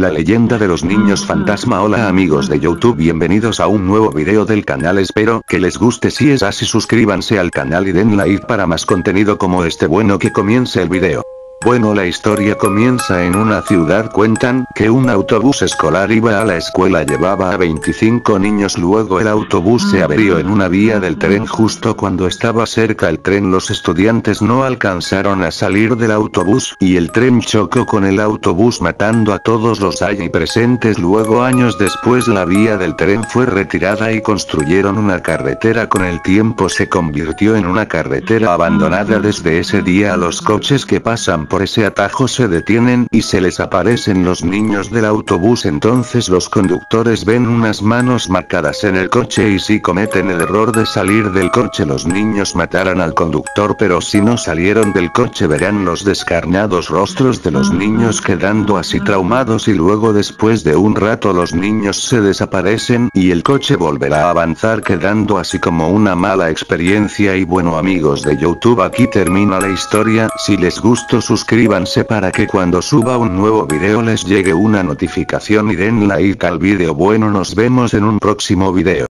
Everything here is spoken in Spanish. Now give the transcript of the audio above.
La leyenda de los niños fantasma. Hola amigos de Youtube bienvenidos a un nuevo video del canal. Espero que les guste. Si es así suscríbanse al canal y den like para más contenido como este bueno que comience el video. Bueno la historia comienza en una ciudad cuentan que un autobús escolar iba a la escuela llevaba a 25 niños luego el autobús se abrió en una vía del tren justo cuando estaba cerca el tren los estudiantes no alcanzaron a salir del autobús y el tren chocó con el autobús matando a todos los allí presentes luego años después la vía del tren fue retirada y construyeron una carretera con el tiempo se convirtió en una carretera abandonada desde ese día los coches que pasan por ese atajo se detienen y se les aparecen los niños del autobús. Entonces los conductores ven unas manos marcadas en el coche y si cometen el error de salir del coche los niños matarán al conductor pero si no salieron del coche verán los descarnados rostros de los niños quedando así traumados y luego después de un rato los niños se desaparecen y el coche volverá a avanzar quedando así como una mala experiencia. Y bueno amigos de youtube aquí termina la historia. Si les gustó sus suscríbanse para que cuando suba un nuevo video les llegue una notificación y den like al video bueno nos vemos en un próximo video.